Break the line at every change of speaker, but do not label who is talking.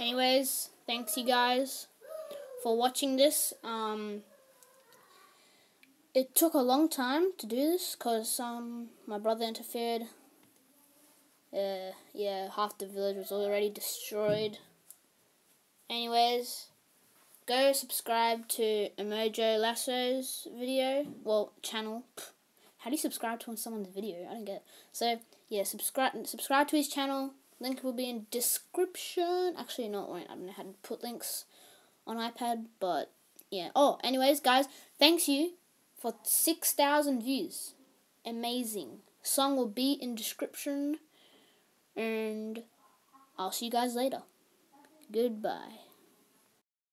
anyways, thanks you guys for watching this. Um, it took a long time to do this because um, my brother interfered. Uh, yeah, half the village was already destroyed. Anyways, go subscribe to Emojo Laso's video, well, channel. How do you subscribe to someone's video? I don't get it. So, yeah, subscribe subscribe to his channel. Link will be in description. Actually, no, wait, I don't know how to put links on iPad, but yeah. Oh, anyways, guys, thanks you for 6,000 views. Amazing. Song will be in description, and I'll see you guys later. Goodbye.